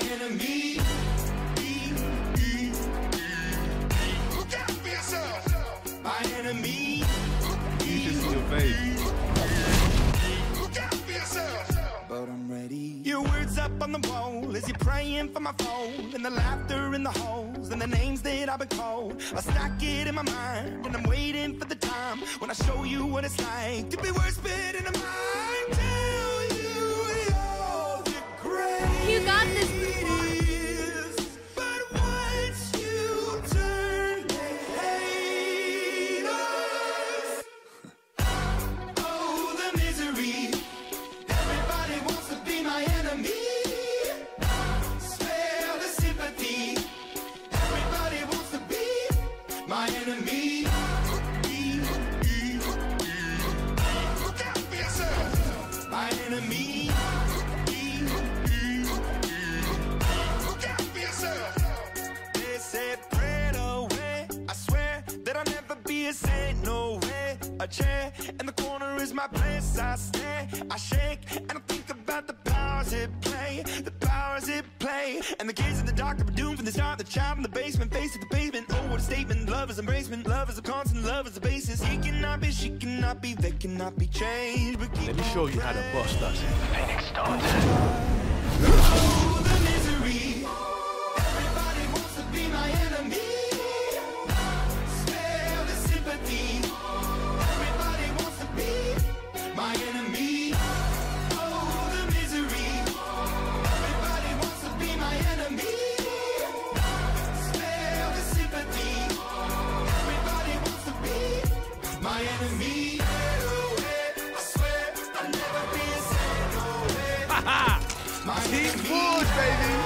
My enemy. Look out for yourself. My enemy. This is your. Look out for yourself. But I'm ready. Your words up on the wall as you're praying for my phone, and the laughter in the holes, and the names that I've been called. I stack it in my mind, and I'm waiting for the time when I show you what it's like to be worse fit in a mind. My enemy. Look out for yourself. My enemy. Look out for yourself. They said, pray away. I swear that I'll never be a saint. No way. A chair in the corner is my place. I stare, I shake, and I think about the powers it play. Powers it play. And the kids in the dark that were doomed from the start. The child in the basement, face to the pavement. Oh, what a statement. Love is embracement. Love is a constant. Love is the basis. He cannot be, she cannot be, they cannot be changed. But keep Let me show you how to bust us. Phoenix starts. Keep fooled, baby.